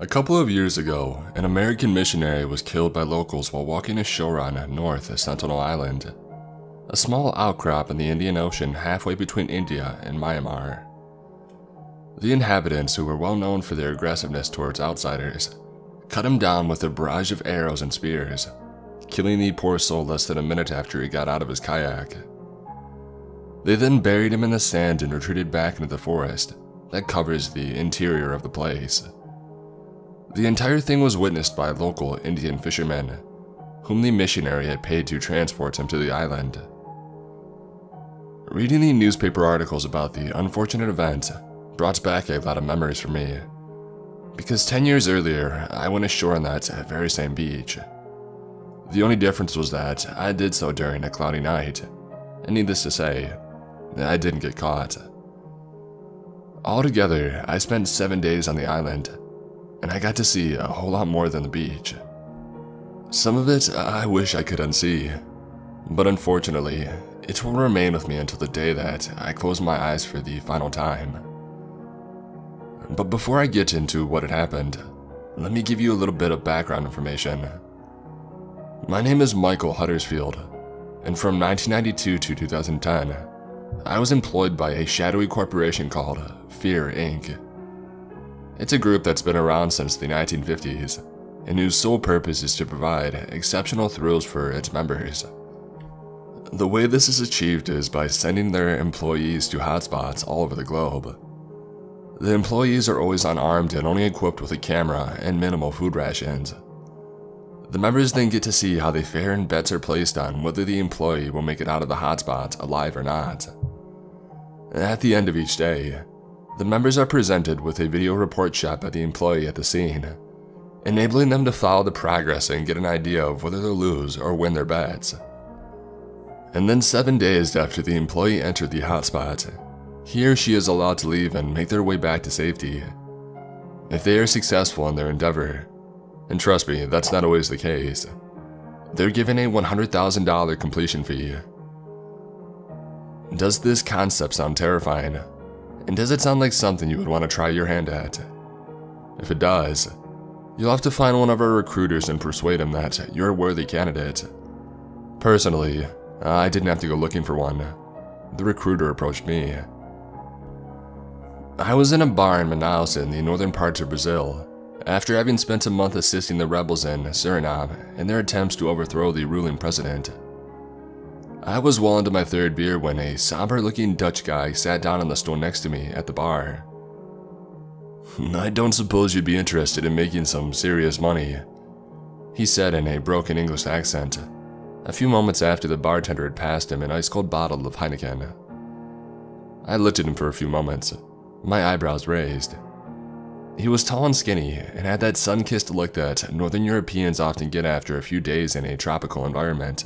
A couple of years ago, an American missionary was killed by locals while walking ashore run north of Sentinel Island, a small outcrop in the Indian Ocean halfway between India and Myanmar. The inhabitants, who were well known for their aggressiveness towards outsiders, cut him down with a barrage of arrows and spears, killing the poor soul less than a minute after he got out of his kayak. They then buried him in the sand and retreated back into the forest that covers the interior of the place. The entire thing was witnessed by local Indian fishermen, whom the missionary had paid to transport him to the island. Reading the newspaper articles about the unfortunate event brought back a lot of memories for me, because 10 years earlier I went ashore on that very same beach. The only difference was that I did so during a cloudy night, and needless to say, I didn't get caught. Altogether, I spent seven days on the island and I got to see a whole lot more than the beach. Some of it I wish I could unsee, but unfortunately, it will remain with me until the day that I close my eyes for the final time. But before I get into what had happened, let me give you a little bit of background information. My name is Michael Huddersfield, and from 1992 to 2010, I was employed by a shadowy corporation called Fear Inc. It's a group that's been around since the 1950s, and whose sole purpose is to provide exceptional thrills for its members. The way this is achieved is by sending their employees to hotspots all over the globe. The employees are always unarmed and only equipped with a camera and minimal food rations. The members then get to see how they fare and bets are placed on whether the employee will make it out of the hotspot alive or not. At the end of each day, the members are presented with a video report shot by the employee at the scene, enabling them to follow the progress and get an idea of whether they'll lose or win their bets. And then seven days after the employee entered the hotspot, he or she is allowed to leave and make their way back to safety. If they are successful in their endeavor, and trust me, that's not always the case, they're given a $100,000 completion fee. Does this concept sound terrifying? And does it sound like something you would want to try your hand at? If it does, you'll have to find one of our recruiters and persuade him that you're a worthy candidate. Personally, I didn't have to go looking for one. The recruiter approached me. I was in a bar in Manaus in the northern parts of Brazil, after having spent a month assisting the rebels in Suriname in their attempts to overthrow the ruling president. I was well into my third beer when a somber looking Dutch guy sat down on the stool next to me at the bar. I don't suppose you'd be interested in making some serious money, he said in a broken English accent, a few moments after the bartender had passed him an ice cold bottle of Heineken. I looked at him for a few moments, my eyebrows raised. He was tall and skinny, and had that sun kissed look that Northern Europeans often get after a few days in a tropical environment.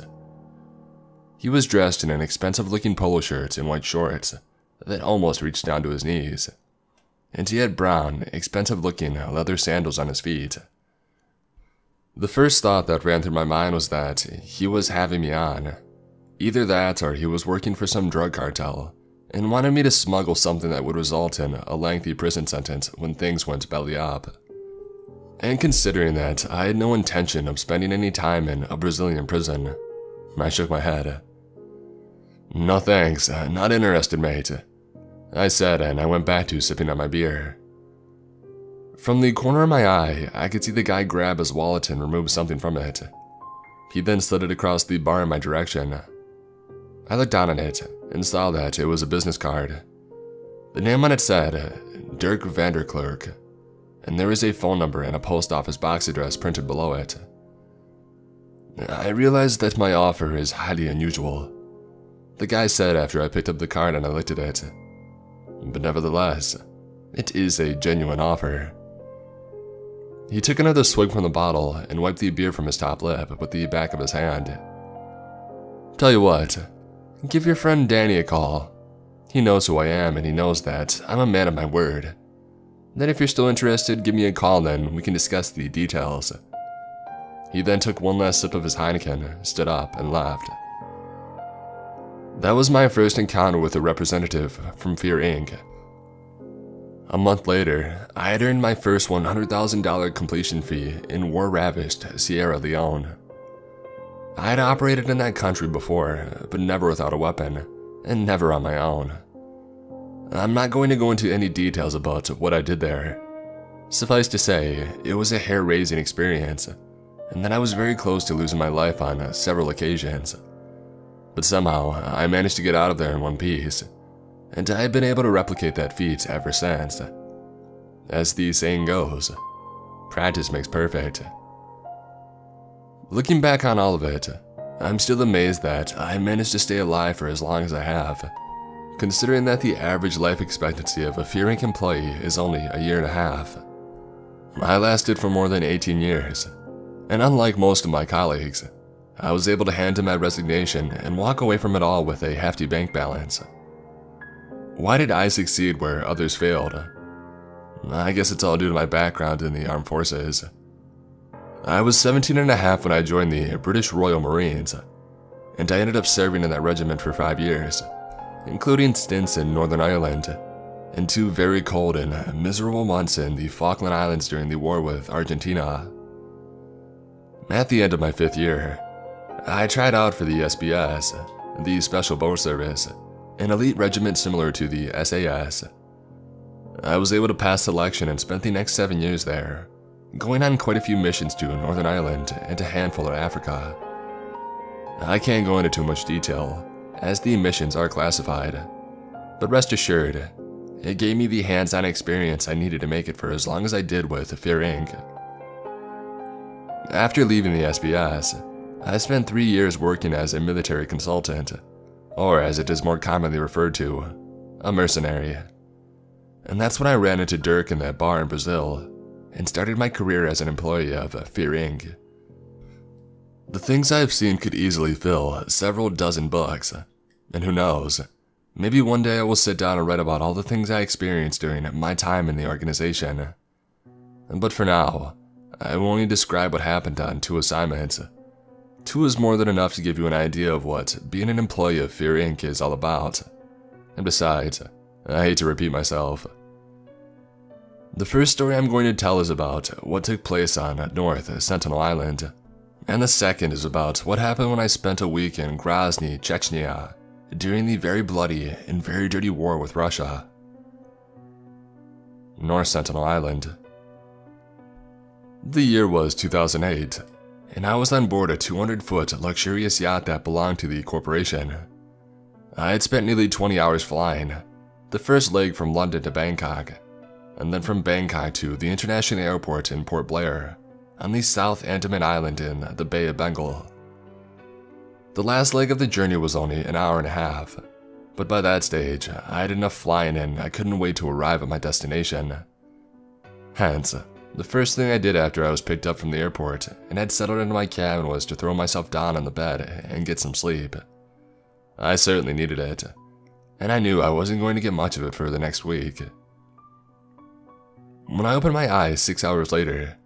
He was dressed in an expensive looking polo shirt and white shorts that almost reached down to his knees. And he had brown, expensive looking leather sandals on his feet. The first thought that ran through my mind was that he was having me on. Either that or he was working for some drug cartel and wanted me to smuggle something that would result in a lengthy prison sentence when things went belly up. And considering that I had no intention of spending any time in a Brazilian prison, I shook my head. No thanks, uh, not interested, mate. I said, and I went back to sipping on my beer. From the corner of my eye, I could see the guy grab his wallet and remove something from it. He then slid it across the bar in my direction. I looked down at it and saw that it was a business card. The name on it said Dirk Vanderklerk, and there was a phone number and a post office box address printed below it. I realized that my offer is highly unusual, the guy said after I picked up the card and I looked at it. But nevertheless, it is a genuine offer. He took another swig from the bottle and wiped the beer from his top lip with the back of his hand. Tell you what, give your friend Danny a call. He knows who I am and he knows that I'm a man of my word. Then if you're still interested, give me a call then we can discuss the details. He then took one last sip of his Heineken, stood up, and left. That was my first encounter with a representative from Fear Inc. A month later, I had earned my first $100,000 completion fee in war ravaged Sierra Leone. I had operated in that country before, but never without a weapon, and never on my own. I'm not going to go into any details about what I did there. Suffice to say, it was a hair raising experience, and that I was very close to losing my life on several occasions. But somehow, I managed to get out of there in one piece, and I have been able to replicate that feat ever since. As the saying goes, practice makes perfect. Looking back on all of it, I'm still amazed that I managed to stay alive for as long as I have, considering that the average life expectancy of a Fear Inc. employee is only a year and a half. I lasted for more than 18 years, and unlike most of my colleagues, I was able to hand in my resignation and walk away from it all with a hefty bank balance. Why did I succeed where others failed? I guess it's all due to my background in the armed forces. I was 17 and a half when I joined the British Royal Marines, and I ended up serving in that regiment for five years, including stints in Northern Ireland and two very cold and miserable months in the Falkland Islands during the war with Argentina. At the end of my fifth year, I tried out for the SBS, the Special Boat Service, an elite regiment similar to the SAS. I was able to pass selection and spent the next seven years there, going on quite a few missions to Northern Ireland and a handful of Africa. I can't go into too much detail, as the missions are classified, but rest assured, it gave me the hands-on experience I needed to make it for as long as I did with Fear Inc. After leaving the SBS, I spent three years working as a military consultant, or as it is more commonly referred to, a mercenary. And that's when I ran into Dirk in that bar in Brazil and started my career as an employee of Fear Inc. The things I have seen could easily fill several dozen books, and who knows, maybe one day I will sit down and write about all the things I experienced during my time in the organization. But for now, I will only describe what happened on two assignments. Two is more than enough to give you an idea of what being an employee of Fear Inc. is all about. And besides, I hate to repeat myself, the first story I'm going to tell is about what took place on North Sentinel Island, and the second is about what happened when I spent a week in Grozny, Chechnya, during the very bloody and very dirty war with Russia. North Sentinel Island. The year was 2008, and I was on board a 200 foot luxurious yacht that belonged to the corporation. I had spent nearly 20 hours flying, the first leg from London to Bangkok, and then from Bangkok to the international airport in Port Blair, on the South Andaman Island in the Bay of Bengal. The last leg of the journey was only an hour and a half, but by that stage, I had enough flying and I couldn't wait to arrive at my destination. Hence, the first thing I did after I was picked up from the airport and had settled into my cabin was to throw myself down on the bed and get some sleep. I certainly needed it, and I knew I wasn't going to get much of it for the next week. When I opened my eyes six hours later,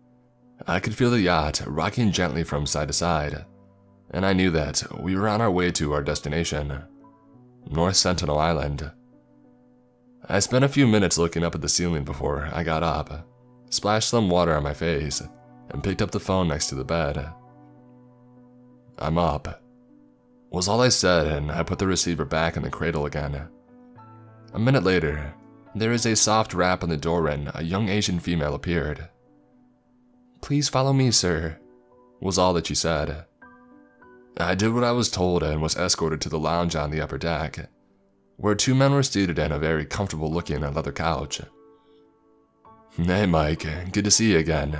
I could feel the yacht rocking gently from side to side, and I knew that we were on our way to our destination, North Sentinel Island. I spent a few minutes looking up at the ceiling before I got up, splashed some water on my face, and picked up the phone next to the bed. I'm up, was all I said, and I put the receiver back in the cradle again. A minute later, there is a soft rap on the door and a young Asian female appeared. Please follow me, sir, was all that she said. I did what I was told and was escorted to the lounge on the upper deck, where two men were seated on a very comfortable looking leather couch. Hey, Mike, good to see you again.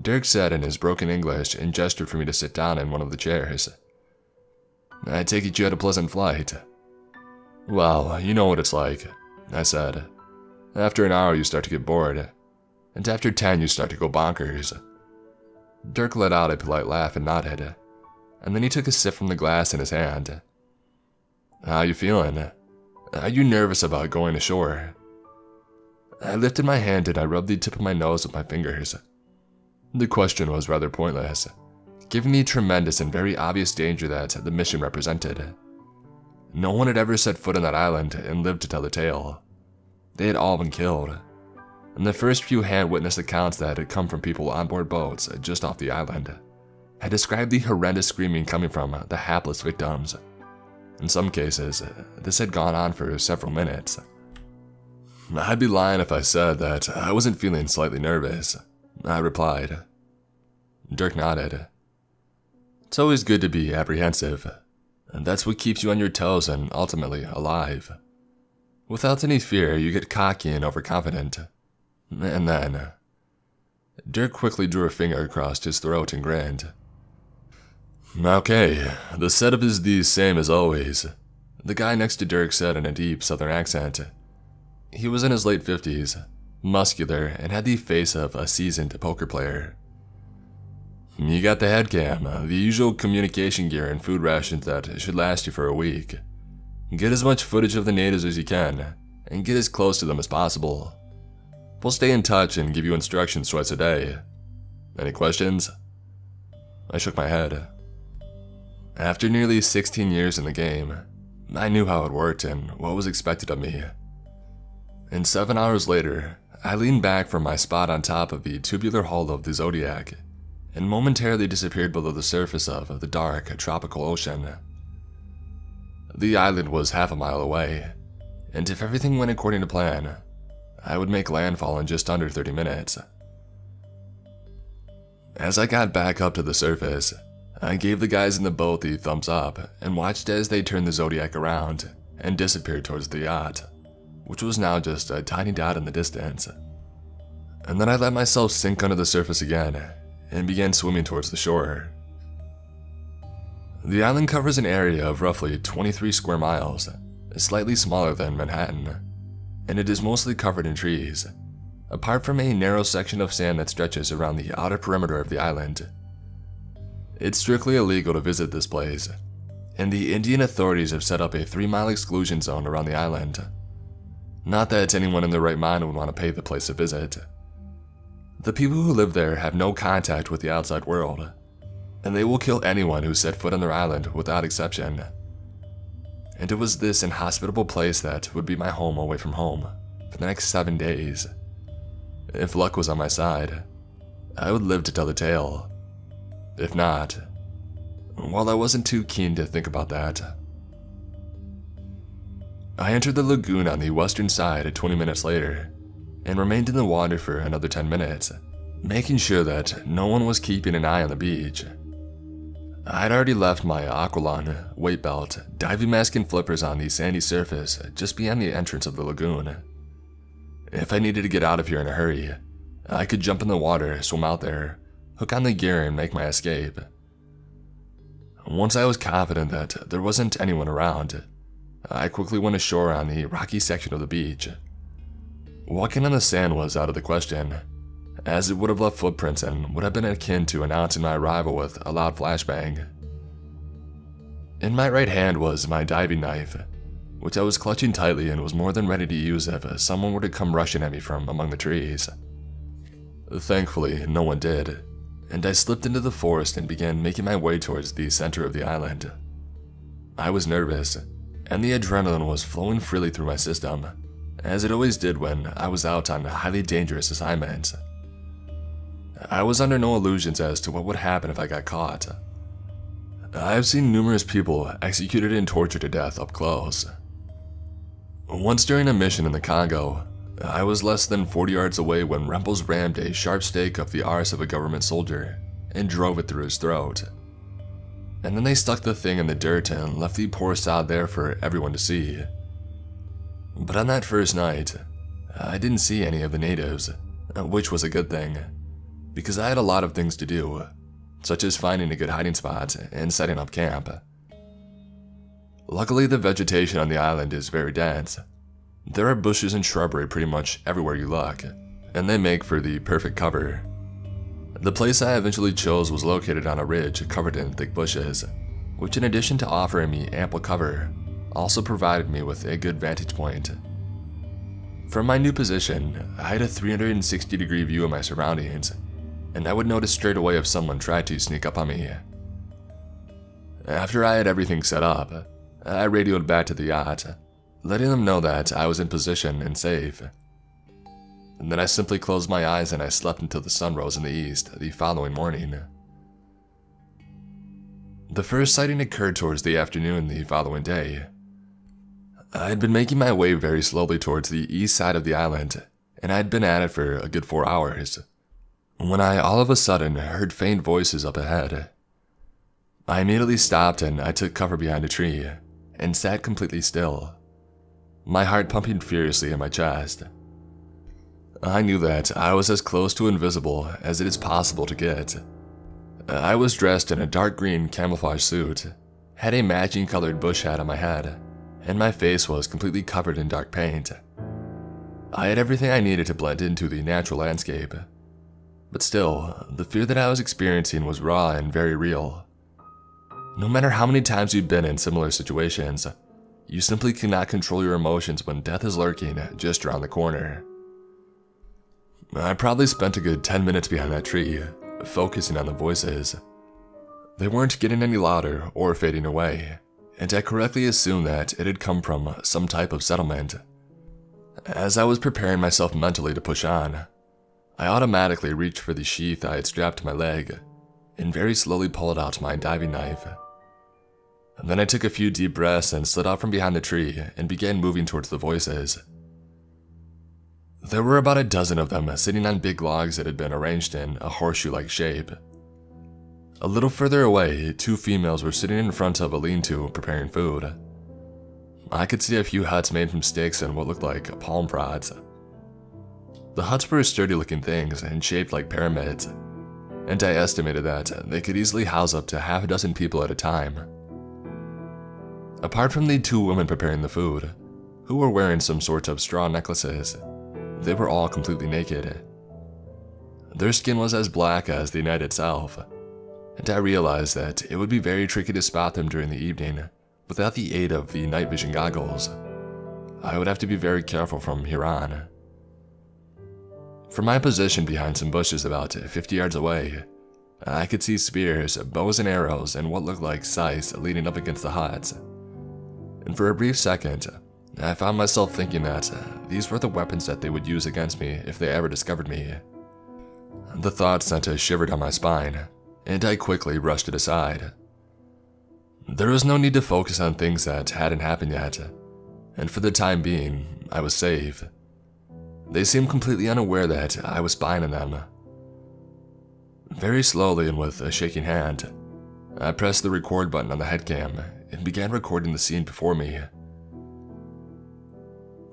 Dirk said in his broken English and gestured for me to sit down in one of the chairs. I take it you had a pleasant flight. Well, you know what it's like. I said. After an hour, you start to get bored. And after 10, you start to go bonkers. Dirk let out a polite laugh and nodded. And then he took a sip from the glass in his hand. How you feeling? Are you nervous about going ashore? I lifted my hand and I rubbed the tip of my nose with my fingers. The question was rather pointless, given the tremendous and very obvious danger that the mission represented. No one had ever set foot on that island and lived to tell the tale. They had all been killed, and the first few hand witness accounts that had come from people on board boats uh, just off the island had described the horrendous screaming coming from uh, the hapless victims. In some cases, uh, this had gone on for several minutes. I'd be lying if I said that I wasn't feeling slightly nervous. I replied. Dirk nodded. It's always good to be apprehensive, and that's what keeps you on your toes and ultimately alive. Without any fear, you get cocky and overconfident. And then. Dirk quickly drew a finger across his throat and grinned. Okay, the setup is the same as always. The guy next to Dirk said in a deep southern accent. He was in his late 50s, muscular, and had the face of a seasoned poker player. You got the head cam, the usual communication gear and food rations that should last you for a week. Get as much footage of the natives as you can, and get as close to them as possible. We'll stay in touch and give you instructions twice a day. Any questions? I shook my head. After nearly 16 years in the game, I knew how it worked and what was expected of me. And seven hours later, I leaned back from my spot on top of the tubular hull of the Zodiac and momentarily disappeared below the surface of the dark tropical ocean. The island was half a mile away, and if everything went according to plan, I would make landfall in just under 30 minutes. As I got back up to the surface, I gave the guys in the boat the thumbs up and watched as they turned the Zodiac around and disappeared towards the yacht, which was now just a tiny dot in the distance. And then I let myself sink under the surface again and began swimming towards the shore. The island covers an area of roughly 23 square miles, slightly smaller than Manhattan, and it is mostly covered in trees, apart from a narrow section of sand that stretches around the outer perimeter of the island. It's strictly illegal to visit this place, and the Indian authorities have set up a three mile exclusion zone around the island. Not that anyone in their right mind would want to pay the place a visit. The people who live there have no contact with the outside world, and they will kill anyone who set foot on their island without exception. And it was this inhospitable place that would be my home away from home for the next seven days. If luck was on my side, I would live to tell the tale. If not, well, I wasn't too keen to think about that. I entered the lagoon on the western side 20 minutes later and remained in the water for another 10 minutes, making sure that no one was keeping an eye on the beach. I'd already left my Aqualung, weight belt, diving mask and flippers on the sandy surface just beyond the entrance of the lagoon. If I needed to get out of here in a hurry, I could jump in the water, swim out there, hook on the gear and make my escape. Once I was confident that there wasn't anyone around, I quickly went ashore on the rocky section of the beach. Walking on the sand was out of the question, as it would have left footprints and would have been akin to announcing my arrival with a loud flashbang. In my right hand was my diving knife, which I was clutching tightly and was more than ready to use if someone were to come rushing at me from among the trees. Thankfully, no one did, and I slipped into the forest and began making my way towards the center of the island. I was nervous, and the adrenaline was flowing freely through my system, as it always did when I was out on highly dangerous assignments. I was under no illusions as to what would happen if I got caught. I've seen numerous people executed and tortured to death up close. Once during a mission in the Congo, I was less than 40 yards away when Rebels rammed a sharp stake up the arse of a government soldier and drove it through his throat. And then they stuck the thing in the dirt and left the poor sod there for everyone to see. But on that first night, I didn't see any of the natives, which was a good thing, because I had a lot of things to do, such as finding a good hiding spot and setting up camp. Luckily, the vegetation on the island is very dense, there are bushes and shrubbery pretty much everywhere you look, and they make for the perfect cover. The place I eventually chose was located on a ridge covered in thick bushes, which in addition to offering me ample cover, also provided me with a good vantage point. From my new position, I had a 360 degree view of my surroundings, and I would notice straight away if someone tried to sneak up on me. After I had everything set up, I radioed back to the yacht letting them know that I was in position and safe. And then I simply closed my eyes and I slept until the sun rose in the east the following morning. The first sighting occurred towards the afternoon the following day. I had been making my way very slowly towards the east side of the island, and I had been at it for a good four hours, when I all of a sudden heard faint voices up ahead. I immediately stopped and I took cover behind a tree and sat completely still, my heart pumping furiously in my chest. I knew that I was as close to invisible as it is possible to get. I was dressed in a dark green camouflage suit, had a matching colored bush hat on my head, and my face was completely covered in dark paint. I had everything I needed to blend into the natural landscape. But still, the fear that I was experiencing was raw and very real. No matter how many times you've been in similar situations, you simply cannot control your emotions when death is lurking just around the corner. I probably spent a good 10 minutes behind that tree, focusing on the voices. They weren't getting any louder or fading away, and I correctly assumed that it had come from some type of settlement. As I was preparing myself mentally to push on, I automatically reached for the sheath I had strapped to my leg and very slowly pulled out my diving knife. And then I took a few deep breaths and slid out from behind the tree and began moving towards the voices. There were about a dozen of them sitting on big logs that had been arranged in a horseshoe-like shape. A little further away, two females were sitting in front of a lean-to preparing food. I could see a few huts made from sticks and what looked like palm rods. The huts were sturdy looking things and shaped like pyramids, and I estimated that they could easily house up to half a dozen people at a time. Apart from the two women preparing the food, who were wearing some sort of straw necklaces, they were all completely naked. Their skin was as black as the night itself, and I realized that it would be very tricky to spot them during the evening without the aid of the night vision goggles. I would have to be very careful from here on. From my position behind some bushes about 50 yards away, I could see spears, bows and arrows, and what looked like scythes leaning up against the huts and for a brief second, I found myself thinking that uh, these were the weapons that they would use against me if they ever discovered me. The thought sent a shiver down my spine, and I quickly brushed it aside. There was no need to focus on things that hadn't happened yet, and for the time being, I was safe. They seemed completely unaware that I was spying on them. Very slowly and with a shaking hand, I pressed the record button on the headcam and began recording the scene before me.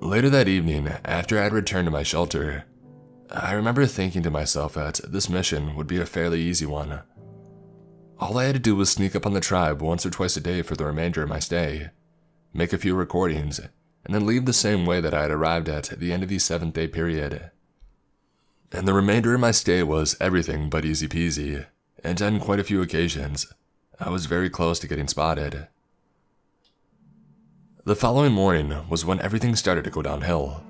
Later that evening, after I had returned to my shelter, I remember thinking to myself that this mission would be a fairly easy one. All I had to do was sneak up on the tribe once or twice a day for the remainder of my stay, make a few recordings, and then leave the same way that I had arrived at the end of the seventh day period. And the remainder of my stay was everything but easy peasy, and on quite a few occasions, I was very close to getting spotted. The following morning was when everything started to go downhill.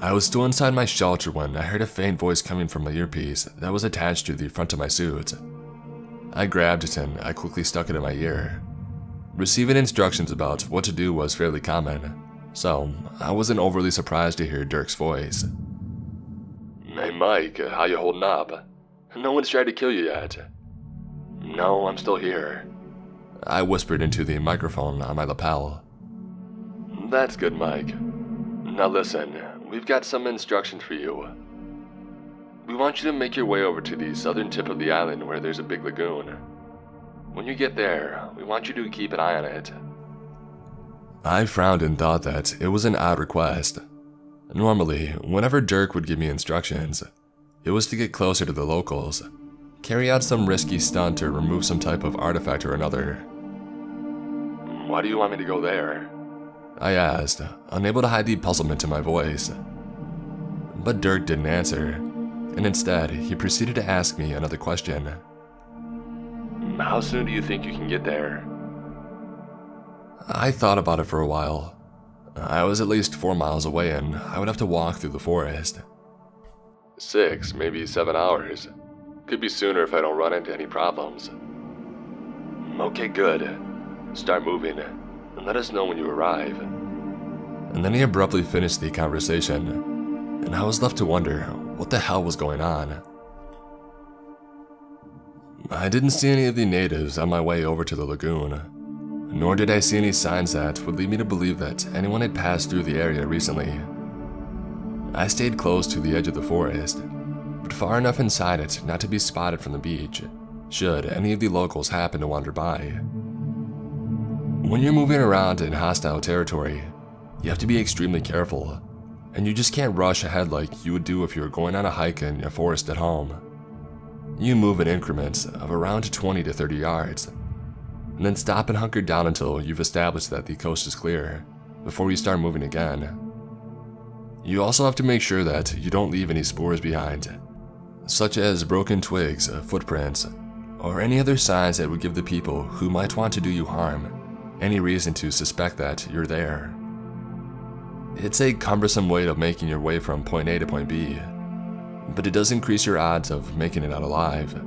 I was still inside my shelter when I heard a faint voice coming from my earpiece that was attached to the front of my suit. I grabbed it and I quickly stuck it in my ear. Receiving instructions about what to do was fairly common, so I wasn't overly surprised to hear Dirk's voice. Hey Mike, how you holding up? No one's tried to kill you yet. No, I'm still here. I whispered into the microphone on my lapel. That's good, Mike. Now listen, we've got some instructions for you. We want you to make your way over to the southern tip of the island where there's a big lagoon. When you get there, we want you to keep an eye on it. I frowned and thought that it was an odd request. Normally, whenever Dirk would give me instructions, it was to get closer to the locals, carry out some risky stunt or remove some type of artifact or another. Why do you want me to go there? I asked, unable to hide the puzzlement in my voice. But Dirk didn't answer, and instead, he proceeded to ask me another question. How soon do you think you can get there? I thought about it for a while. I was at least four miles away and I would have to walk through the forest. Six, maybe seven hours. Could be sooner if I don't run into any problems. Okay, good. Start moving and let us know when you arrive. And then he abruptly finished the conversation, and I was left to wonder what the hell was going on. I didn't see any of the natives on my way over to the lagoon, nor did I see any signs that would lead me to believe that anyone had passed through the area recently. I stayed close to the edge of the forest, but far enough inside it not to be spotted from the beach, should any of the locals happen to wander by. When you're moving around in hostile territory, you have to be extremely careful, and you just can't rush ahead like you would do if you were going on a hike in a forest at home. You move in increments of around 20 to 30 yards, and then stop and hunker down until you've established that the coast is clear before you start moving again. You also have to make sure that you don't leave any spoors behind, such as broken twigs, footprints, or any other signs that would give the people who might want to do you harm any reason to suspect that you're there. It's a cumbersome way of making your way from point A to point B, but it does increase your odds of making it out alive.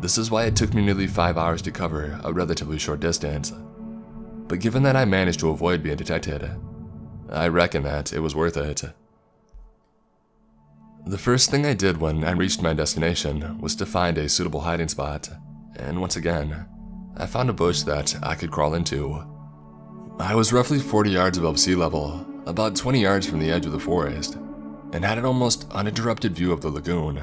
This is why it took me nearly 5 hours to cover a relatively short distance, but given that I managed to avoid being detected, I reckon that it was worth it. The first thing I did when I reached my destination was to find a suitable hiding spot, and once again, I found a bush that I could crawl into. I was roughly 40 yards above sea level, about 20 yards from the edge of the forest, and had an almost uninterrupted view of the lagoon.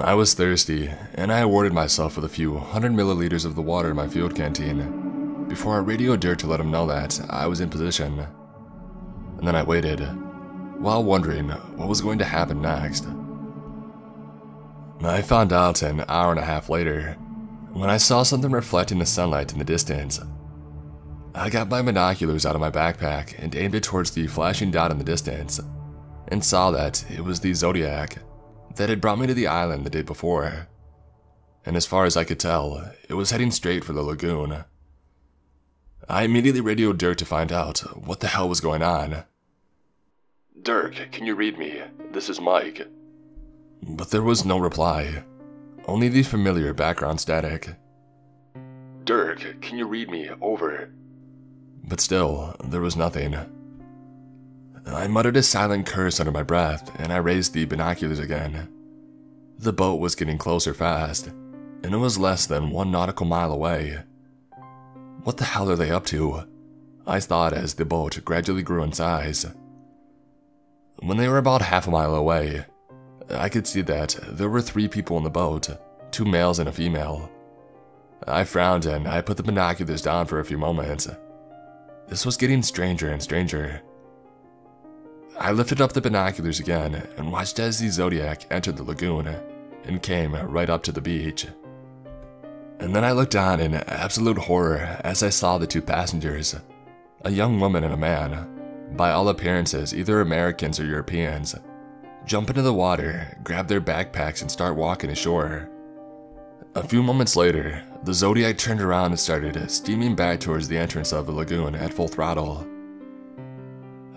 I was thirsty, and I awarded myself with a few hundred milliliters of the water in my field canteen before I radioed Dirk to let him know that I was in position. And then I waited, while wondering what was going to happen next. I found out an hour and a half later when I saw something reflecting the sunlight in the distance. I got my binoculars out of my backpack and aimed it towards the flashing dot in the distance, and saw that it was the Zodiac that had brought me to the island the day before. And as far as I could tell, it was heading straight for the lagoon. I immediately radioed Dirk to find out what the hell was going on. Dirk, can you read me? This is Mike. But there was no reply, only the familiar background static. Dirk, can you read me? Over. But still, there was nothing. I muttered a silent curse under my breath and I raised the binoculars again. The boat was getting closer fast, and it was less than one nautical mile away. What the hell are they up to? I thought as the boat gradually grew in size. When they were about half a mile away, I could see that there were three people in the boat, two males and a female. I frowned and I put the binoculars down for a few moments. This was getting stranger and stranger. I lifted up the binoculars again and watched as the Zodiac entered the lagoon and came right up to the beach. And then I looked on in absolute horror as I saw the two passengers, a young woman and a man, by all appearances either Americans or Europeans, jump into the water, grab their backpacks, and start walking ashore. A few moments later, the Zodiac turned around and started steaming back towards the entrance of the lagoon at full throttle.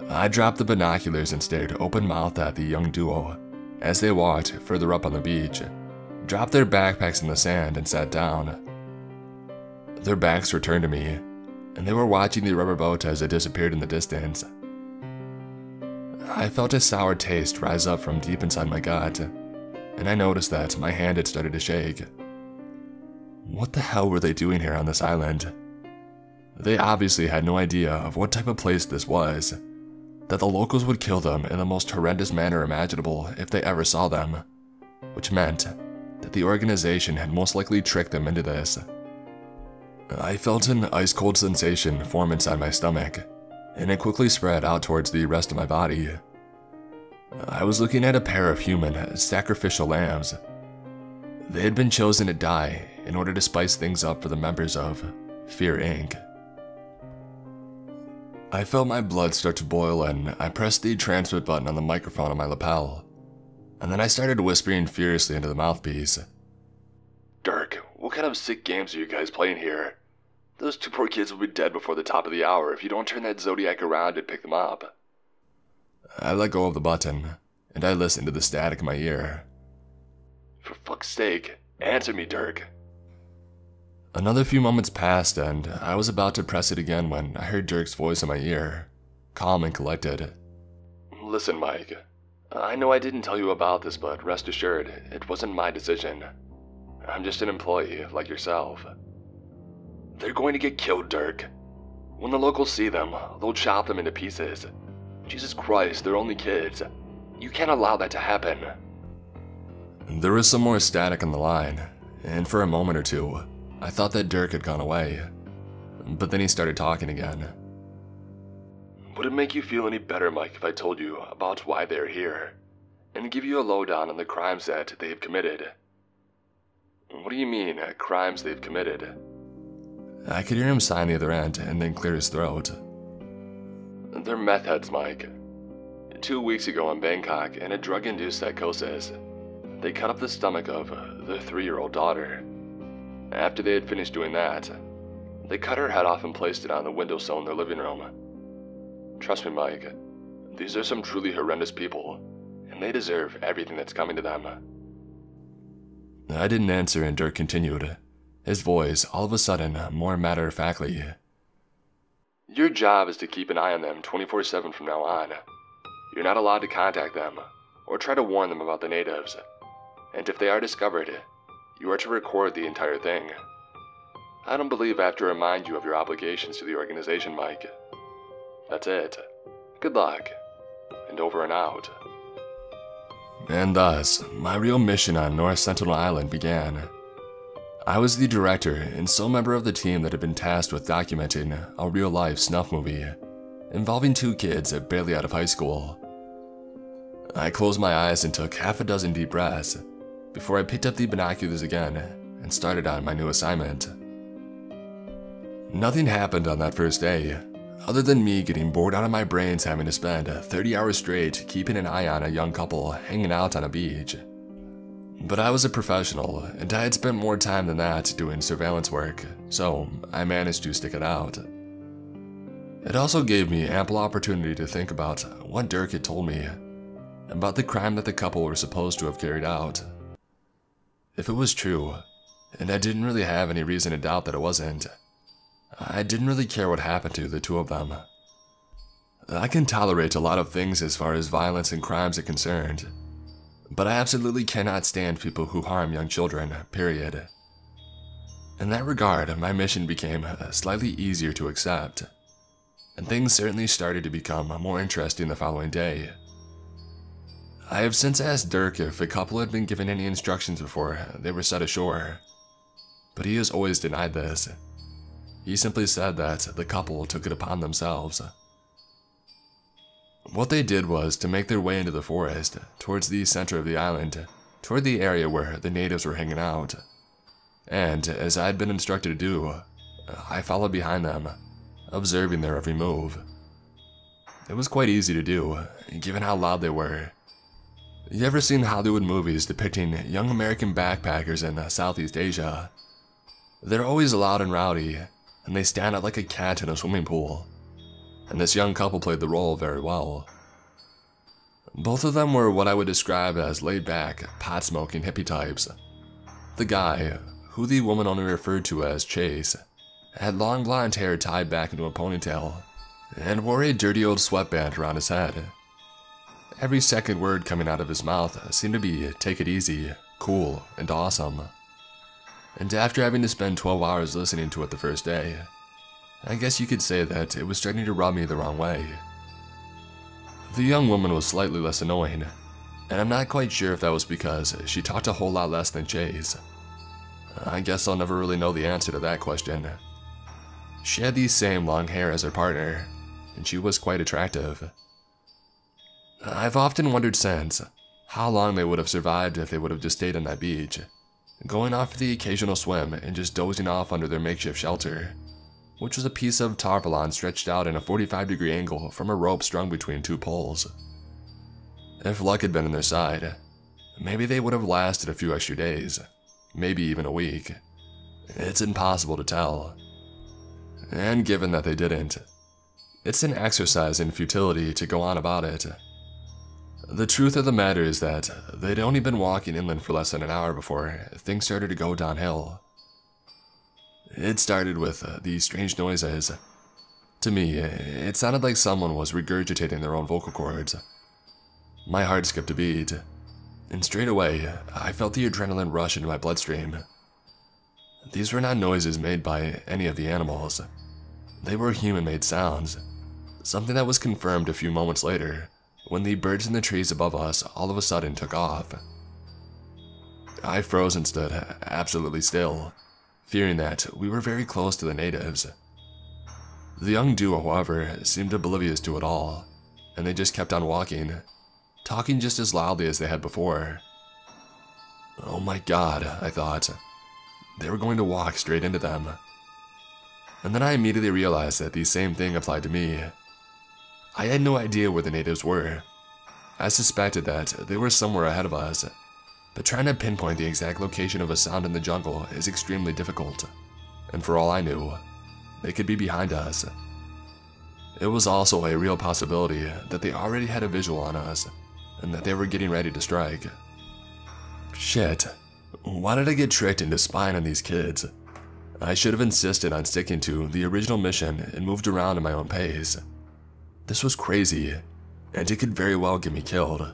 I dropped the binoculars and stared open mouthed at the young duo as they walked further up on the beach, dropped their backpacks in the sand, and sat down. Their backs were turned to me, and they were watching the rubber boat as it disappeared in the distance. I felt a sour taste rise up from deep inside my gut, and I noticed that my hand had started to shake. What the hell were they doing here on this island? They obviously had no idea of what type of place this was, that the locals would kill them in the most horrendous manner imaginable if they ever saw them, which meant that the organization had most likely tricked them into this. I felt an ice cold sensation form inside my stomach, and it quickly spread out towards the rest of my body. I was looking at a pair of human, sacrificial lambs. They had been chosen to die in order to spice things up for the members of Fear Inc. I felt my blood start to boil and I pressed the transmit button on the microphone on my lapel. And then I started whispering furiously into the mouthpiece. Dirk, what kind of sick games are you guys playing here? Those two poor kids will be dead before the top of the hour if you don't turn that Zodiac around and pick them up. I let go of the button, and I listened to the static in my ear. For fuck's sake, answer me, Dirk. Another few moments passed, and I was about to press it again when I heard Dirk's voice in my ear, calm and collected. Listen, Mike. I know I didn't tell you about this, but rest assured, it wasn't my decision. I'm just an employee, like yourself. They're going to get killed, Dirk. When the locals see them, they'll chop them into pieces. Jesus Christ, they're only kids. You can't allow that to happen. There was some more static on the line, and for a moment or two, I thought that Dirk had gone away. But then he started talking again. Would it make you feel any better, Mike, if I told you about why they're here? And give you a lowdown on the crimes that they have committed? What do you mean, crimes they've committed? I could hear him sigh on the other end and then clear his throat. They're meth heads, Mike. Two weeks ago in Bangkok, in a drug induced psychosis, they cut up the stomach of uh, the three year old daughter. After they had finished doing that, they cut her head off and placed it on the windowsill in their living room. Trust me, Mike, these are some truly horrendous people, and they deserve everything that's coming to them. I didn't answer, and Dirk continued, his voice all of a sudden more matter of factly. Your job is to keep an eye on them 24 7 from now on. You're not allowed to contact them or try to warn them about the natives. And if they are discovered, you are to record the entire thing. I don't believe I have to remind you of your obligations to the organization, Mike. That's it. Good luck. And over and out. And thus, my real mission on North Sentinel Island began. I was the director and sole member of the team that had been tasked with documenting a real life snuff movie involving two kids barely out of high school. I closed my eyes and took half a dozen deep breaths before I picked up the binoculars again and started on my new assignment. Nothing happened on that first day, other than me getting bored out of my brains having to spend 30 hours straight keeping an eye on a young couple hanging out on a beach. But I was a professional, and I had spent more time than that doing surveillance work, so I managed to stick it out. It also gave me ample opportunity to think about what Dirk had told me about the crime that the couple were supposed to have carried out. If it was true, and I didn't really have any reason to doubt that it wasn't, I didn't really care what happened to the two of them. I can tolerate a lot of things as far as violence and crimes are concerned, but I absolutely cannot stand people who harm young children, period. In that regard, my mission became uh, slightly easier to accept, and things certainly started to become more interesting the following day. I have since asked Dirk if the couple had been given any instructions before they were set ashore, but he has always denied this. He simply said that the couple took it upon themselves. What they did was to make their way into the forest, towards the center of the island, toward the area where the natives were hanging out. And, as I had been instructed to do, I followed behind them, observing their every move. It was quite easy to do, given how loud they were, you ever seen Hollywood movies depicting young American backpackers in uh, Southeast Asia? They're always loud and rowdy, and they stand out like a cat in a swimming pool. And this young couple played the role very well. Both of them were what I would describe as laid back, pot smoking hippie types. The guy, who the woman only referred to as Chase, had long blonde hair tied back into a ponytail, and wore a dirty old sweatband around his head. Every second word coming out of his mouth seemed to be take it easy, cool, and awesome. And after having to spend 12 hours listening to it the first day, I guess you could say that it was starting to rub me the wrong way. The young woman was slightly less annoying, and I'm not quite sure if that was because she talked a whole lot less than Chase. I guess I'll never really know the answer to that question. She had the same long hair as her partner, and she was quite attractive. I've often wondered since how long they would have survived if they would have just stayed on that beach, going off for the occasional swim and just dozing off under their makeshift shelter, which was a piece of tarpaulin stretched out in a 45 degree angle from a rope strung between two poles. If luck had been on their side, maybe they would have lasted a few extra days, maybe even a week. It's impossible to tell. And given that they didn't, it's an exercise in futility to go on about it. The truth of the matter is that they'd only been walking inland for less than an hour before things started to go downhill. It started with uh, these strange noises. To me, it sounded like someone was regurgitating their own vocal cords, My heart skipped a beat, and straight away, I felt the adrenaline rush into my bloodstream. These were not noises made by any of the animals. They were human-made sounds, something that was confirmed a few moments later when the birds in the trees above us all of a sudden took off. I froze and stood absolutely still, fearing that we were very close to the natives. The young duo, however, seemed oblivious to it all, and they just kept on walking, talking just as loudly as they had before. Oh my god, I thought. They were going to walk straight into them. And then I immediately realized that the same thing applied to me. I had no idea where the natives were. I suspected that they were somewhere ahead of us, but trying to pinpoint the exact location of a sound in the jungle is extremely difficult, and for all I knew, they could be behind us. It was also a real possibility that they already had a visual on us, and that they were getting ready to strike. Shit, why did I get tricked into spying on these kids? I should have insisted on sticking to the original mission and moved around at my own pace. This was crazy, and it could very well get me killed.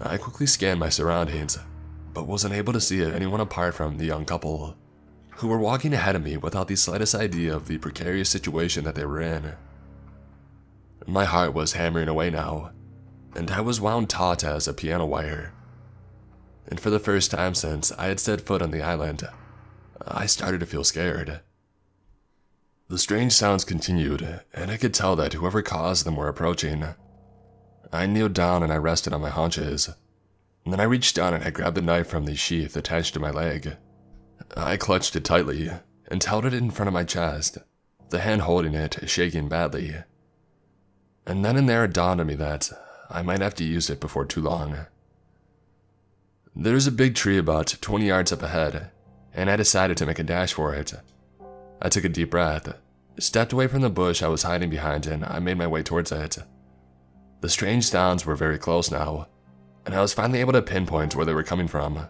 I quickly scanned my surroundings, but was unable to see anyone apart from the young couple, who were walking ahead of me without the slightest idea of the precarious situation that they were in. My heart was hammering away now, and I was wound taut as a piano wire. And for the first time since I had set foot on the island, I started to feel scared. The strange sounds continued, and I could tell that whoever caused them were approaching. I kneeled down and I rested on my haunches. And then I reached down and I grabbed the knife from the sheath attached to my leg. I clutched it tightly and held it in front of my chest, the hand holding it shaking badly. And then and there it dawned on me that I might have to use it before too long. There's a big tree about 20 yards up ahead, and I decided to make a dash for it. I took a deep breath, stepped away from the bush I was hiding behind, and I made my way towards it. The strange sounds were very close now, and I was finally able to pinpoint where they were coming from.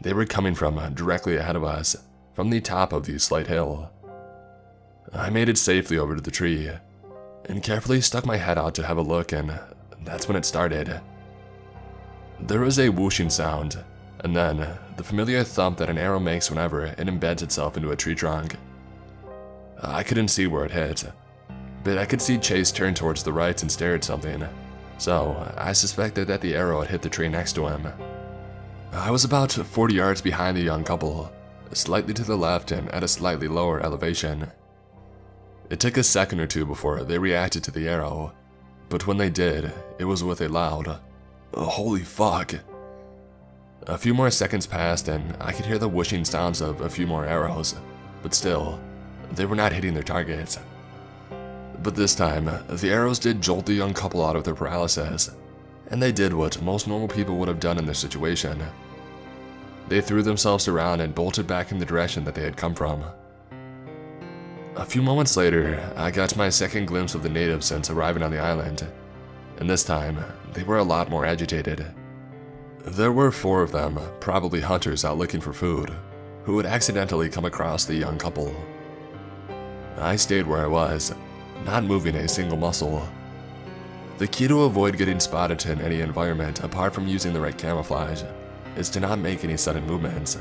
They were coming from directly ahead of us, from the top of the slight hill. I made it safely over to the tree, and carefully stuck my head out to have a look, and that's when it started. There was a whooshing sound, and then the familiar thump that an arrow makes whenever it embeds itself into a tree trunk. I couldn't see where it hit, but I could see Chase turn towards the right and stare at something, so I suspected that the arrow had hit the tree next to him. I was about 40 yards behind the young couple, slightly to the left and at a slightly lower elevation. It took a second or two before they reacted to the arrow, but when they did, it was with a loud, holy fuck. A few more seconds passed and I could hear the whooshing sounds of a few more arrows, but still, they were not hitting their targets. But this time, the arrows did jolt the young couple out of their paralysis, and they did what most normal people would have done in this situation. They threw themselves around and bolted back in the direction that they had come from. A few moments later, I got my second glimpse of the natives since arriving on the island, and this time, they were a lot more agitated. There were four of them, probably hunters out looking for food, who had accidentally come across the young couple. I stayed where I was, not moving a single muscle. The key to avoid getting spotted in any environment apart from using the right camouflage is to not make any sudden movements.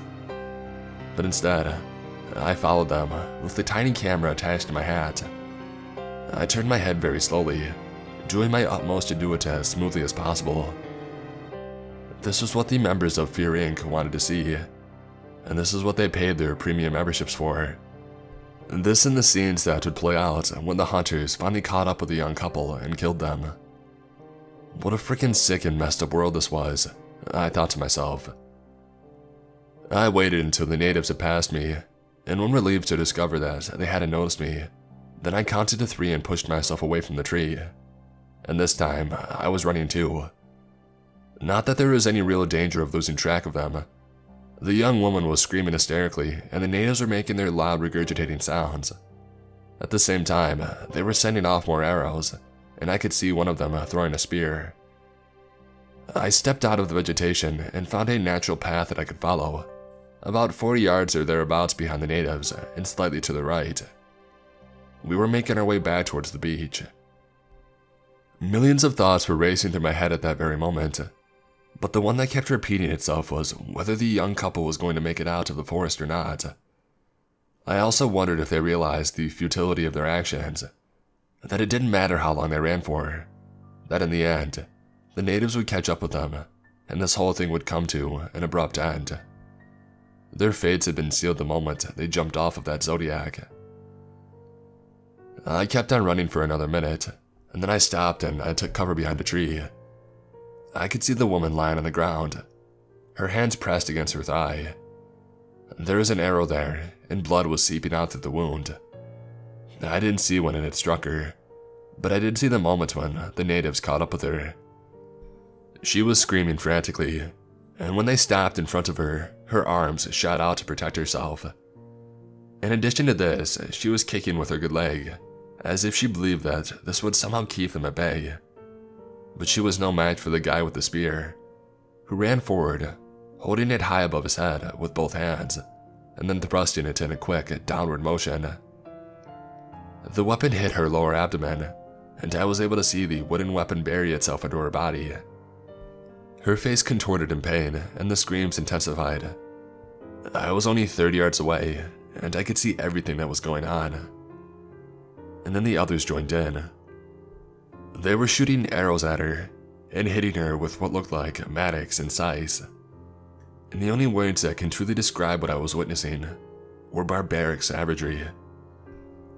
But instead, I followed them with the tiny camera attached to my hat. I turned my head very slowly, doing my utmost to do it as smoothly as possible. This was what the members of Fear Inc. wanted to see, and this is what they paid their premium memberships for. This and the scenes that would play out when the hunters finally caught up with the young couple and killed them. What a freaking sick and messed up world this was, I thought to myself. I waited until the natives had passed me, and when relieved to discover that they hadn't noticed me, then I counted to three and pushed myself away from the tree. And this time, I was running too. Not that there was any real danger of losing track of them, the young woman was screaming hysterically, and the natives were making their loud regurgitating sounds. At the same time, they were sending off more arrows, and I could see one of them throwing a spear. I stepped out of the vegetation and found a natural path that I could follow, about 40 yards or thereabouts behind the natives and slightly to the right. We were making our way back towards the beach. Millions of thoughts were racing through my head at that very moment, but the one that kept repeating itself was whether the young couple was going to make it out of the forest or not. I also wondered if they realized the futility of their actions, that it didn't matter how long they ran for, that in the end, the natives would catch up with them, and this whole thing would come to an abrupt end. Their fates had been sealed the moment they jumped off of that Zodiac. I kept on running for another minute, and then I stopped and I took cover behind a tree. I could see the woman lying on the ground, her hands pressed against her thigh. There was an arrow there, and blood was seeping out through the wound. I didn't see when it had struck her, but I did see the moment when the natives caught up with her. She was screaming frantically, and when they stopped in front of her, her arms shot out to protect herself. In addition to this, she was kicking with her good leg, as if she believed that this would somehow keep them at bay. But she was no match for the guy with the spear, who ran forward, holding it high above his head with both hands, and then thrusting it in a quick downward motion. The weapon hit her lower abdomen, and I was able to see the wooden weapon bury itself into her body. Her face contorted in pain, and the screams intensified. I was only 30 yards away, and I could see everything that was going on. And then the others joined in. They were shooting arrows at her and hitting her with what looked like mattocks and scythes. And the only words that can truly describe what I was witnessing were barbaric savagery.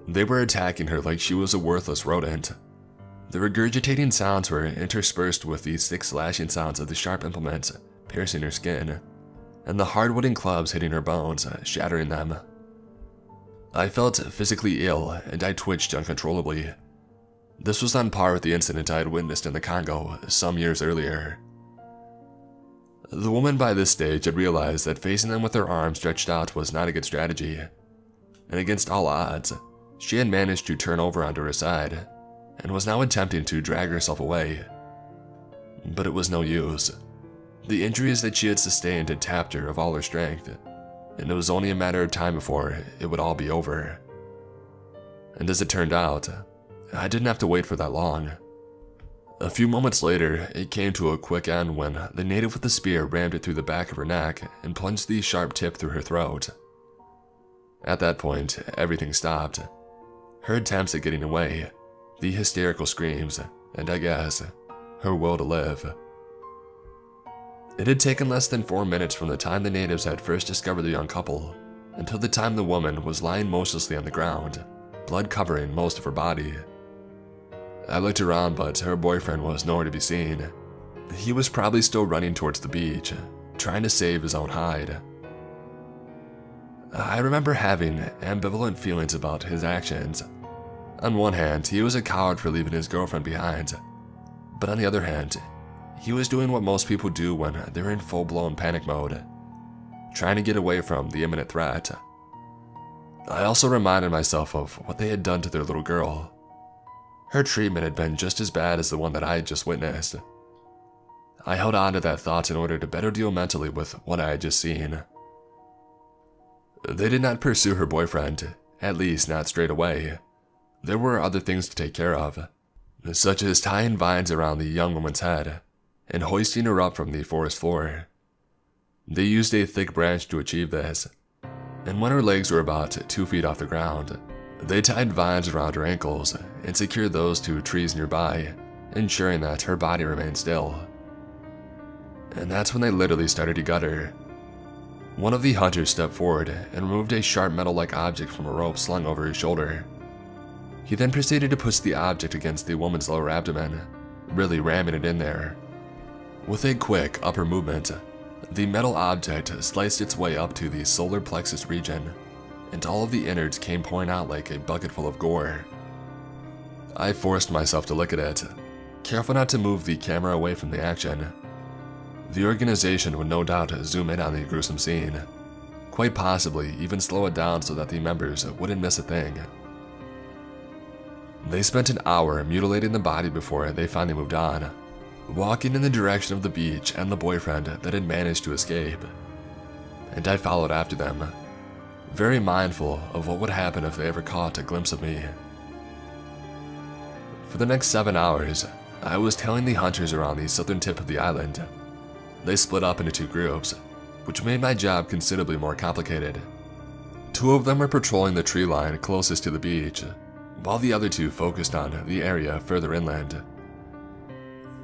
They were attacking her like she was a worthless rodent. The regurgitating sounds were interspersed with the thick slashing sounds of the sharp implements piercing her skin, and the hard wooden clubs hitting her bones, shattering them. I felt physically ill and I twitched uncontrollably. This was on par with the incident I had witnessed in the Congo some years earlier. The woman by this stage had realized that facing them with her arms stretched out was not a good strategy, and against all odds, she had managed to turn over onto her side and was now attempting to drag herself away. But it was no use. The injuries that she had sustained had tapped her of all her strength, and it was only a matter of time before it would all be over. And as it turned out, I didn't have to wait for that long. A few moments later, it came to a quick end when the native with the spear rammed it through the back of her neck and plunged the sharp tip through her throat. At that point, everything stopped. Her attempts at getting away, the hysterical screams, and I guess, her will to live. It had taken less than four minutes from the time the natives had first discovered the young couple until the time the woman was lying motionlessly on the ground, blood covering most of her body. I looked around, but her boyfriend was nowhere to be seen. He was probably still running towards the beach, trying to save his own hide. I remember having ambivalent feelings about his actions. On one hand, he was a coward for leaving his girlfriend behind, but on the other hand, he was doing what most people do when they're in full blown panic mode, trying to get away from the imminent threat. I also reminded myself of what they had done to their little girl. Her treatment had been just as bad as the one that I had just witnessed. I held on to that thought in order to better deal mentally with what I had just seen. They did not pursue her boyfriend, at least not straight away. There were other things to take care of, such as tying vines around the young woman's head and hoisting her up from the forest floor. They used a thick branch to achieve this, and when her legs were about two feet off the ground, they tied vines around her ankles and secured those to trees nearby, ensuring that her body remained still. And that's when they literally started to gut her. One of the hunters stepped forward and removed a sharp metal like object from a rope slung over his shoulder. He then proceeded to push the object against the woman's lower abdomen, really ramming it in there. With a quick upper movement, the metal object sliced its way up to the solar plexus region, and all of the innards came pouring out like a bucket full of gore. I forced myself to look at it, careful not to move the camera away from the action. The organization would no doubt zoom in on the gruesome scene, quite possibly even slow it down so that the members wouldn't miss a thing. They spent an hour mutilating the body before they finally moved on walking in the direction of the beach and the boyfriend that had managed to escape. And I followed after them, very mindful of what would happen if they ever caught a glimpse of me. For the next seven hours, I was tailing the hunters around the southern tip of the island. They split up into two groups, which made my job considerably more complicated. Two of them were patrolling the tree line closest to the beach, while the other two focused on the area further inland.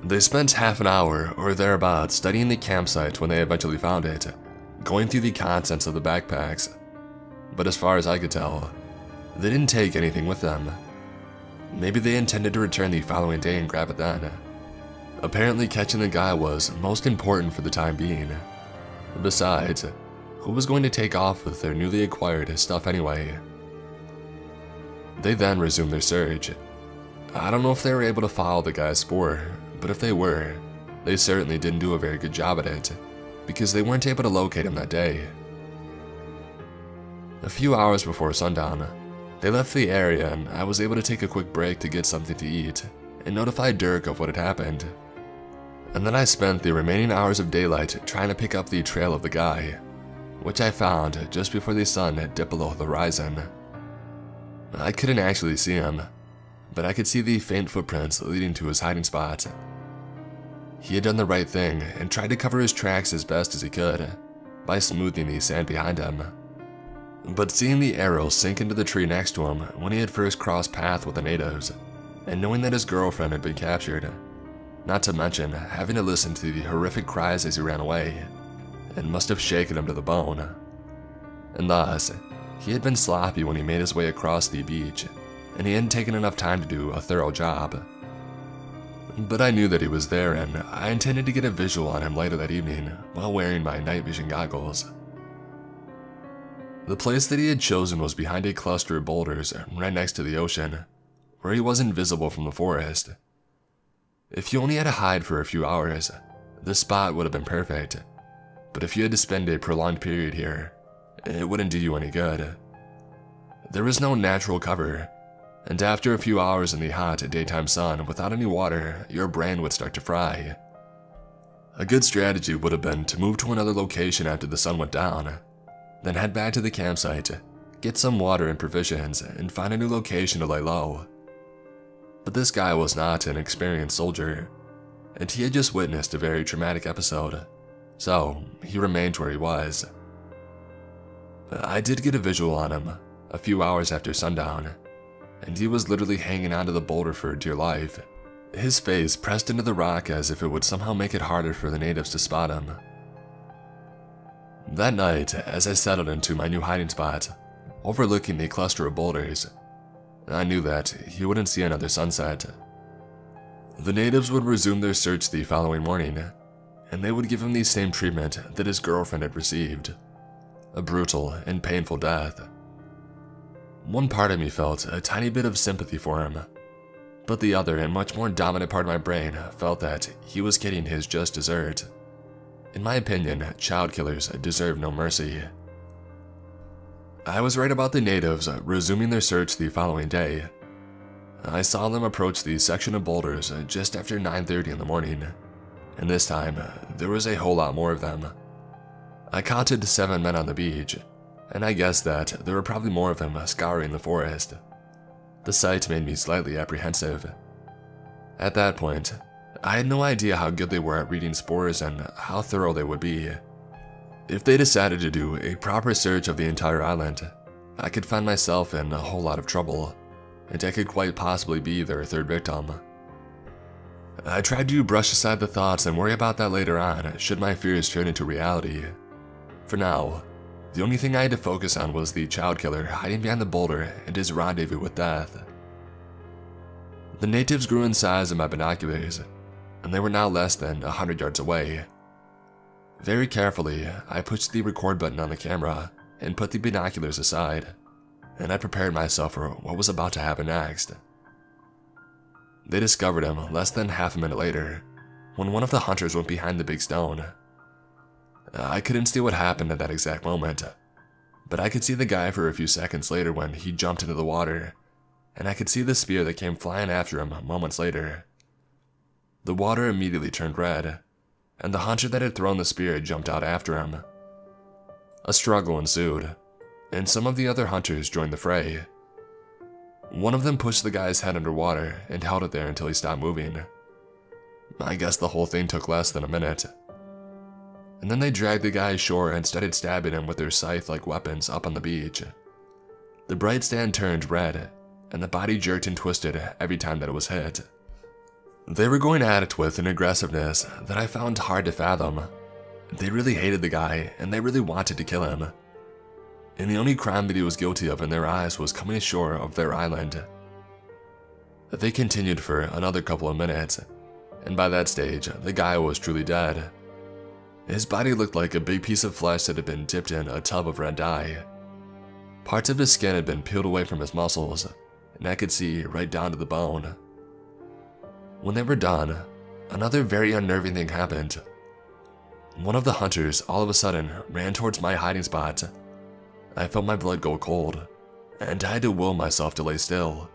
They spent half an hour or thereabouts studying the campsite when they eventually found it, going through the contents of the backpacks. But as far as I could tell, they didn't take anything with them. Maybe they intended to return the following day and grab it then. Apparently, catching the guy was most important for the time being. Besides, who was going to take off with their newly acquired stuff anyway? They then resumed their search. I don't know if they were able to follow the guy's spoor, but if they were, they certainly didn't do a very good job at it, because they weren't able to locate him that day. A few hours before sundown, they left the area and I was able to take a quick break to get something to eat and notify Dirk of what had happened. And then I spent the remaining hours of daylight trying to pick up the trail of the guy, which I found just before the sun dipped below the horizon. I couldn't actually see him, but I could see the faint footprints leading to his hiding spot. He had done the right thing and tried to cover his tracks as best as he could by smoothing the sand behind him. But seeing the arrow sink into the tree next to him when he had first crossed path with the natives, and knowing that his girlfriend had been captured, not to mention having to listen to the horrific cries as he ran away, it must have shaken him to the bone. And thus, he had been sloppy when he made his way across the beach, and he hadn't taken enough time to do a thorough job. But I knew that he was there, and I intended to get a visual on him later that evening while wearing my night vision goggles. The place that he had chosen was behind a cluster of boulders right next to the ocean, where he wasn't visible from the forest. If you only had to hide for a few hours, this spot would have been perfect. But if you had to spend a prolonged period here, it wouldn't do you any good. There was no natural cover, and after a few hours in the hot daytime sun without any water, your brain would start to fry. A good strategy would have been to move to another location after the sun went down, then head back to the campsite, get some water and provisions, and find a new location to lay low. But this guy was not an experienced soldier, and he had just witnessed a very traumatic episode, so he remained where he was. I did get a visual on him a few hours after sundown, and he was literally hanging onto the boulder for dear life, his face pressed into the rock as if it would somehow make it harder for the natives to spot him. That night, as I settled into my new hiding spot, overlooking the cluster of boulders, I knew that he wouldn't see another sunset. The natives would resume their search the following morning, and they would give him the same treatment that his girlfriend had received a brutal and painful death. One part of me felt a tiny bit of sympathy for him, but the other and much more dominant part of my brain felt that he was getting his just desert. In my opinion, child killers deserve no mercy. I was right about the natives resuming their search the following day. I saw them approach the section of boulders just after 9.30 in the morning, and this time, there was a whole lot more of them. I counted seven men on the beach, and I guessed that there were probably more of them scouring the forest. The sight made me slightly apprehensive. At that point, I had no idea how good they were at reading spoors and how thorough they would be. If they decided to do a proper search of the entire island, I could find myself in a whole lot of trouble, and I could quite possibly be their third victim. I tried to brush aside the thoughts and worry about that later on should my fears turn into reality. For now, the only thing I had to focus on was the child killer hiding behind the boulder and his rendezvous with death. The natives grew in size in my binoculars, and they were now less than a hundred yards away. Very carefully, I pushed the record button on the camera and put the binoculars aside, and I prepared myself for what was about to happen next. They discovered him less than half a minute later, when one of the hunters went behind the big stone. I couldn't see what happened at that exact moment, but I could see the guy for a few seconds later when he jumped into the water, and I could see the spear that came flying after him moments later. The water immediately turned red, and the hunter that had thrown the spear jumped out after him. A struggle ensued, and some of the other hunters joined the fray. One of them pushed the guy's head underwater and held it there until he stopped moving, I guess the whole thing took less than a minute. And then they dragged the guy ashore and started stabbing him with their scythe like weapons up on the beach. The bright stand turned red, and the body jerked and twisted every time that it was hit. They were going at it with an aggressiveness that I found hard to fathom. They really hated the guy, and they really wanted to kill him. And the only crime that he was guilty of in their eyes was coming ashore of their island. They continued for another couple of minutes, and by that stage, the guy was truly dead. His body looked like a big piece of flesh that had been dipped in a tub of red dye. Parts of his skin had been peeled away from his muscles, and I could see right down to the bone. When they were done, another very unnerving thing happened. One of the hunters all of a sudden ran towards my hiding spot. I felt my blood go cold, and I had to will myself to lay still.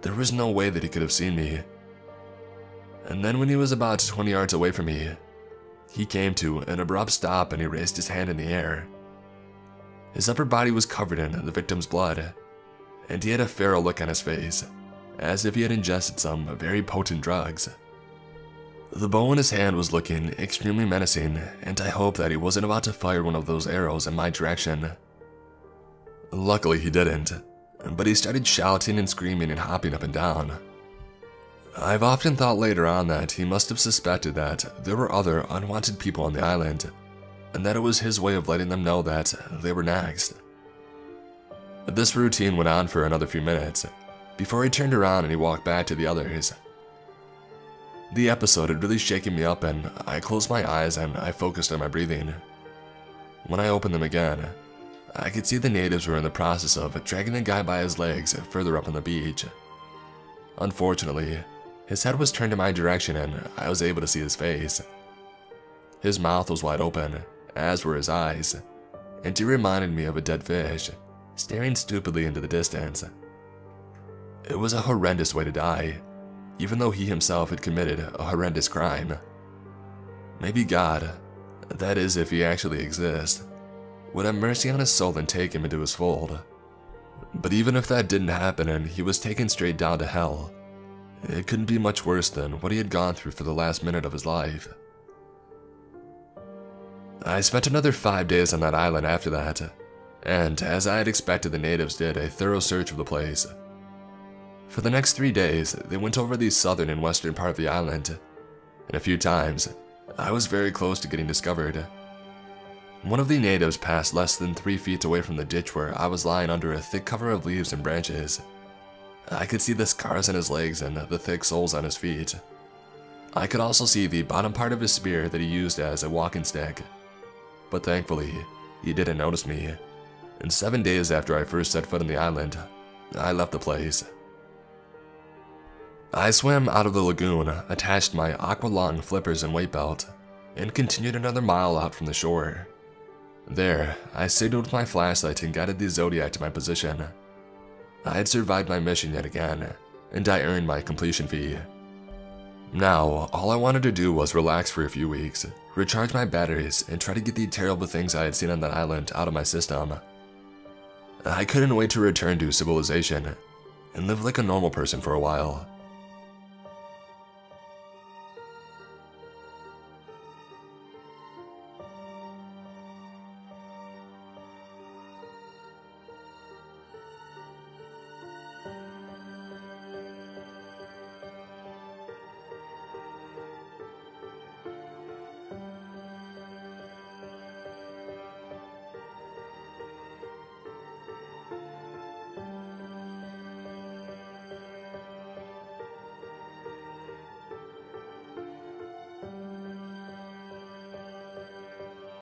There was no way that he could have seen me. And then when he was about 20 yards away from me, he came to an abrupt stop and he raised his hand in the air. His upper body was covered in the victim's blood, and he had a feral look on his face, as if he had ingested some very potent drugs. The bow in his hand was looking extremely menacing, and I hoped that he wasn't about to fire one of those arrows in my direction. Luckily, he didn't, but he started shouting and screaming and hopping up and down. I've often thought later on that he must have suspected that there were other unwanted people on the island, and that it was his way of letting them know that they were next. This routine went on for another few minutes, before he turned around and he walked back to the others. The episode had really shaken me up and I closed my eyes and I focused on my breathing. When I opened them again, I could see the natives were in the process of dragging the guy by his legs further up on the beach. Unfortunately, his head was turned in my direction and I was able to see his face. His mouth was wide open, as were his eyes, and he reminded me of a dead fish, staring stupidly into the distance. It was a horrendous way to die, even though he himself had committed a horrendous crime. Maybe God, that is if he actually exists, would have mercy on his soul and take him into his fold. But even if that didn't happen and he was taken straight down to hell, it couldn't be much worse than what he had gone through for the last minute of his life. I spent another five days on that island after that, and as I had expected, the natives did a thorough search of the place. For the next three days, they went over the southern and western part of the island, and a few times, I was very close to getting discovered. One of the natives passed less than three feet away from the ditch where I was lying under a thick cover of leaves and branches. I could see the scars on his legs and the thick soles on his feet. I could also see the bottom part of his spear that he used as a walking stick. But thankfully, he didn't notice me. And seven days after I first set foot on the island, I left the place. I swam out of the lagoon, attached my aqualung flippers and weight belt, and continued another mile out from the shore. There, I signaled with my flashlight and guided the Zodiac to my position. I had survived my mission yet again, and I earned my completion fee. Now, all I wanted to do was relax for a few weeks, recharge my batteries, and try to get the terrible things I had seen on that island out of my system. I couldn't wait to return to civilization and live like a normal person for a while.